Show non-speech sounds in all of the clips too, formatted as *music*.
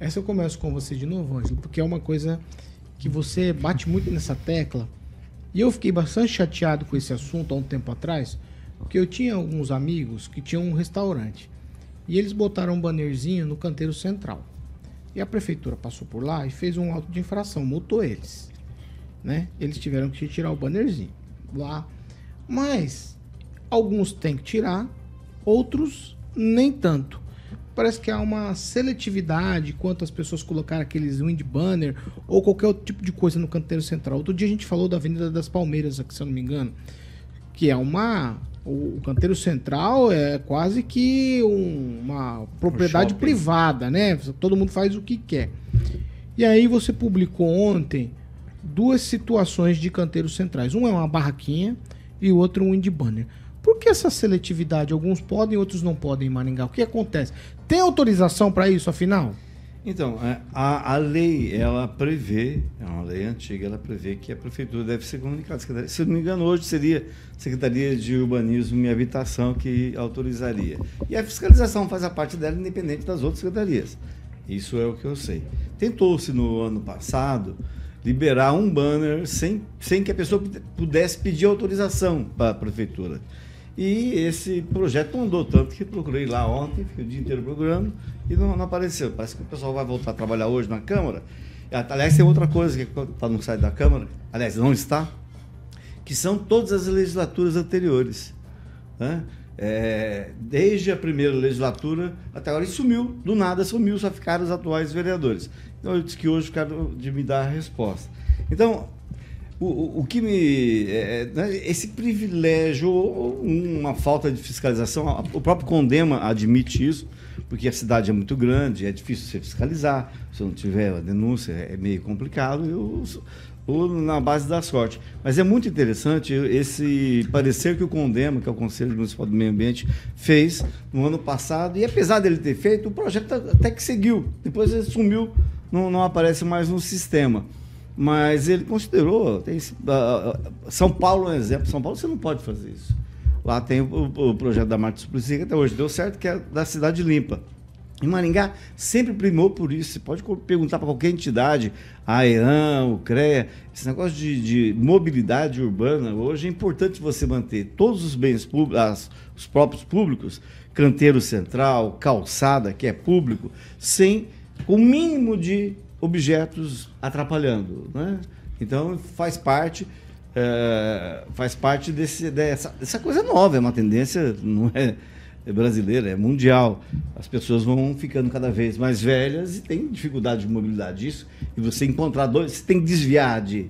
Essa eu começo com você de novo, Ângelo, porque é uma coisa que você bate muito nessa tecla. E eu fiquei bastante chateado com esse assunto há um tempo atrás, porque eu tinha alguns amigos que tinham um restaurante. E eles botaram um bannerzinho no canteiro central. E a prefeitura passou por lá e fez um auto de infração, multou eles. Né? Eles tiveram que tirar o bannerzinho lá. Mas alguns têm que tirar, outros nem tanto. Parece que há uma seletividade quanto as pessoas colocaram aqueles wind banner ou qualquer outro tipo de coisa no canteiro central. Outro dia a gente falou da Avenida das Palmeiras, aqui, se eu não me engano, que é uma o canteiro central é quase que um, uma propriedade privada, né? Todo mundo faz o que quer. E aí você publicou ontem duas situações de canteiros centrais. Um é uma barraquinha e o outro um wind banner. Por que essa seletividade? Alguns podem, outros não podem em Maringá. O que acontece? Tem autorização para isso, afinal? Então, é, a, a lei, ela prevê, é uma lei antiga, ela prevê que a prefeitura deve ser comunicada. Se não me engano, hoje seria a Secretaria de Urbanismo e Habitação que autorizaria. E a fiscalização faz a parte dela independente das outras secretarias. Isso é o que eu sei. Tentou-se no ano passado liberar um banner sem, sem que a pessoa pudesse pedir autorização para a prefeitura. E esse projeto não andou tanto que procurei lá ontem, fiquei o dia inteiro procurando e não, não, apareceu. Parece que o pessoal vai voltar a trabalhar hoje na Câmara. Aliás, tem outra coisa que está no site da Câmara, aliás, não está, que são todas as legislaturas anteriores. Né? É, desde a primeira legislatura até agora, e sumiu, do nada sumiu, só ficaram os atuais vereadores. Então, eu disse que hoje ficaram de me dar a resposta. Então, o, o, que me. É, é né, esse privilégio, uma falta de fiscalização, o próprio Condema admite isso, porque a cidade é muito grande, é difícil você fiscalizar, se não tiver a denúncia é meio complicado, eu, ou na base da sorte. Mas é muito interessante esse parecer que o Condema, que é o Conselho Municipal do Meio Ambiente, fez no ano passado, e apesar dele ter feito, o projeto até que seguiu, depois ele sumiu, não, não aparece mais no sistema. Mas ele considerou. Uh, São Paulo é um exemplo. São Paulo você não pode fazer isso. Lá tem o, o projeto da Marta Suplicy, que até hoje deu certo, que é da cidade limpa. Em Maringá sempre primou por isso. Você pode perguntar para qualquer entidade, a EAN, o CREA, esse negócio de, de, mobilidade urbana, hoje é importante você manter todos os bens públicos, os próprios públicos, canteiro central, calçada, que é público, sem o mínimo de objetos atrapalhando. Né? Então faz parte. É, faz parte desse, dessa, coisa nova, é uma tendência, não é, é brasileira, é mundial. As pessoas vão ficando cada vez mais velhas e tem dificuldade de mobilidade. Isso, e você encontrar dois, você tem que desviar de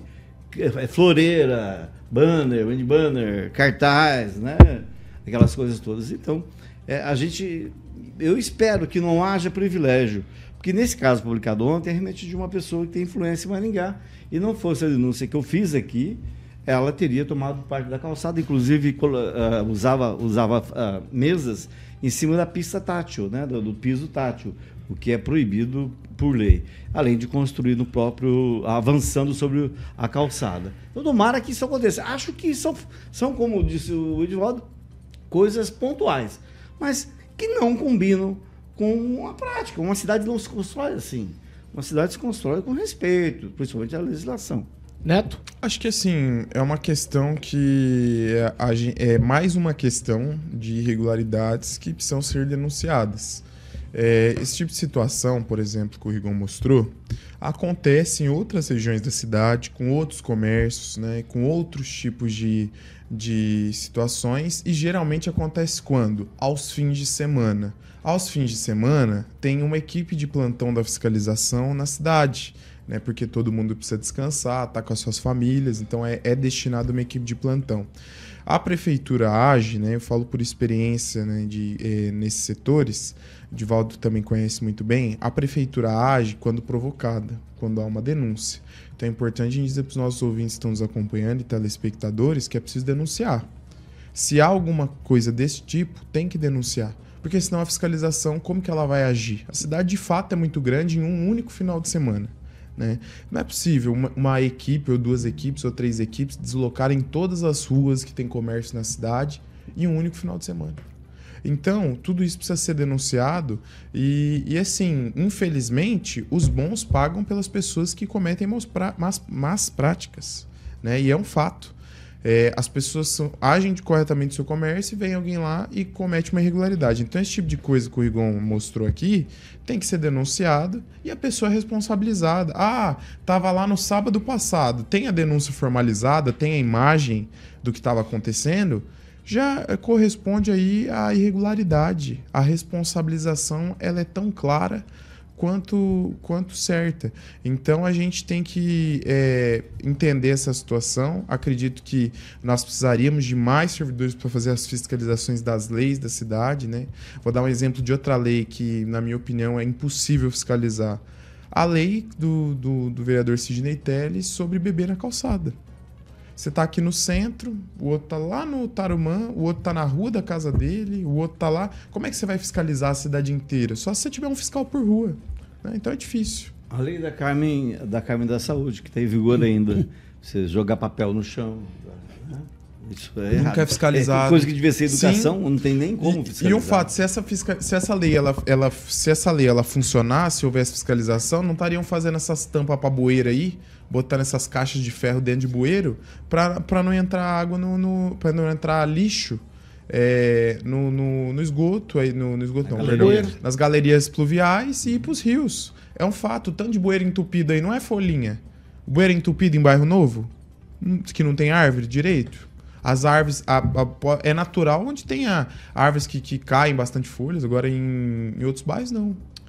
é, floreira, banner, wind banner, cartaz, né? Aquelas coisas todas. Então, é, a gente, eu espero que não haja privilégio porque nesse caso publicado ontem é realmente de uma pessoa que tem influência em Maringá. E não fosse a denúncia que eu fiz aqui, ela teria tomado parte da calçada, inclusive uh, usava, usava uh, mesas em cima da pista tátil, né, do, do, piso tátil, o que é proibido por lei, além de construir no próprio, avançando sobre a calçada. Então, tomara que isso aconteça. Acho que são, são como disse o Edivaldo, coisas pontuais, mas que não combinam com a prática. Uma cidade não se constrói assim. Uma cidade se constrói com respeito, principalmente à legislação. Neto? Acho que assim, é uma questão que é, é mais uma questão de irregularidades que precisam ser denunciadas. É, esse tipo de situação, por exemplo, que o Rigon mostrou, acontece em outras regiões da cidade, com outros comércios, né, com outros tipos de, de situações, e geralmente acontece quando? Aos fins de semana. Aos fins de semana, tem uma equipe de plantão da fiscalização na cidade, né? Porque todo mundo precisa descansar, tá com as suas famílias, então é, é destinado uma equipe de plantão. A prefeitura age, né? Eu falo por experiência né, de, eh, nesses setores, o Divaldo também conhece muito bem. A prefeitura age quando provocada, quando há uma denúncia. Então é importante a gente dizer para os nossos ouvintes que estão nos acompanhando e telespectadores que é preciso denunciar. Se há alguma coisa desse tipo, tem que denunciar porque senão a fiscalização, como que ela vai agir? A cidade de fato é muito grande em um único final de semana. Né? Não é possível uma, uma, equipe, ou duas equipes, ou três equipes deslocarem todas as ruas que tem comércio na cidade em um único final de semana. Então, tudo isso precisa ser denunciado e, e assim, infelizmente, os bons pagam pelas pessoas que cometem más, más, más práticas, né? E é um fato. É, as pessoas são, agem corretamente no seu comércio e vem alguém lá e comete uma irregularidade. Então, esse tipo de coisa que o Rigon mostrou aqui tem que ser denunciado e a pessoa é responsabilizada. Ah, estava lá no sábado passado, tem a denúncia formalizada, tem a imagem do que estava acontecendo, já corresponde aí à irregularidade. A responsabilização ela é tão clara quanto, quanto certa. Então a gente tem que é, entender essa situação. Acredito que nós precisaríamos de mais servidores para fazer as fiscalizações das leis da cidade. Né? Vou dar um exemplo de outra lei que, na minha opinião, é impossível fiscalizar. A lei do, do, do vereador Sidney Telles sobre beber na calçada. Você está aqui no centro, o outro está lá no Tarumã, o outro está na rua da casa dele, o outro está lá. Como é que você vai fiscalizar a cidade inteira? Só se você tiver um fiscal por rua. Né? Então é difícil. A lei da Carmen da, Carmen da Saúde, que está em vigor ainda. *laughs* Você jogar papel no chão. Né? Isso é Nunca errado. é fiscalizado. É coisa que devia ser educação, Sim. não tem nem como fiscalizar. E, e o fato, se essa, fisca... se essa lei ela, ela, se essa lei ela funcionasse, se houvesse fiscalização, não estariam fazendo essas tampas para bueira aí, botando essas caixas de ferro dentro de bueiro para não entrar água no, no para não entrar lixo é, no, no, no, esgoto aí no, no esgoto não, perdão, nas galerias pluviais e ir para os rios. É um fato tanto de bueiro entupido aí não é folhinha. O bueiro entupido em bairro novo? Hum, que não tem árvore direito? As árvores a, a, é natural onde tem a, árvores que, que caem bastante folhas agora em, em outros bairros não